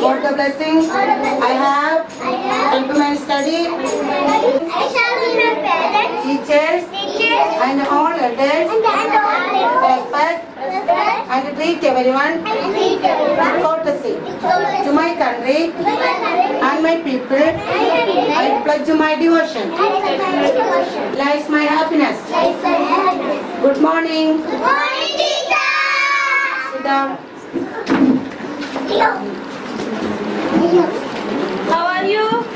got the blessing. I have helped my study, I shall be my parents, teachers, and all all Respect respect and treat everyone and treat everyone with courtesy. To my country and my people, I pledge my devotion. Lies my happiness. Good morning. Good morning, teacher. Sit down. How are you?